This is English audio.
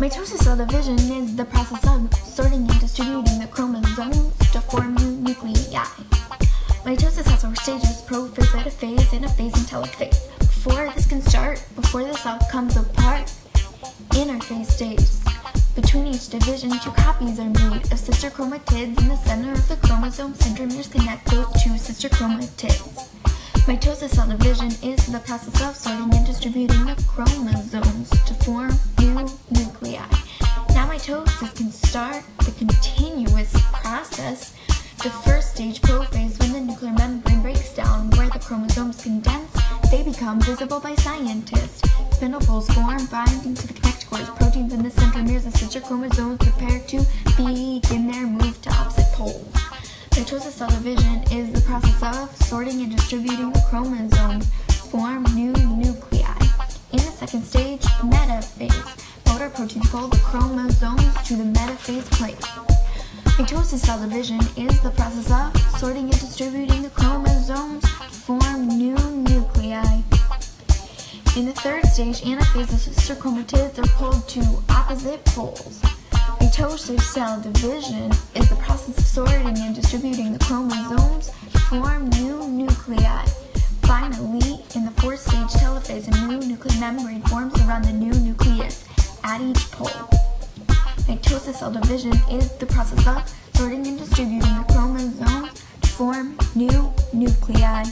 Mitosis cell division is the process of sorting and distributing the chromosomes to form new nuclei. Mitosis has four stages, prophase, metaphase, anaphase, and telophase. Before this can start, before the cell comes apart, interphase stage. Between each division, two copies are made of sister chromatids in the center of the chromosome centromeres connect those two sister chromatids. Mitosis cell division is the process of sorting and distributing the chromosomes to form the continuous process. The first stage prophase when the nuclear membrane breaks down where the chromosomes condense, they become visible by scientists. Spindles form binding to the kinetochores. Proteins in the centromeres of sister chromosomes prepare to begin their move to opposite poles. Mitosis cell division is the process of sorting and distributing chromosomes form new nuclei. In the second stage, metaphase, proteins pull the chromosomes to the metaphase plate. Mitosis cell division is the process of sorting and distributing the chromosomes to form new nuclei. In the third stage, anaphase, the sister chromatids are pulled to opposite poles. Mitosis cell division is the process of sorting and distributing the chromosomes to form new nuclei. Finally, in the fourth stage telophase, a new nuclear membrane forms around the new nucleus at each pole. Mitosis cell division is the process of sorting and distributing the chromosomes to form new nuclei.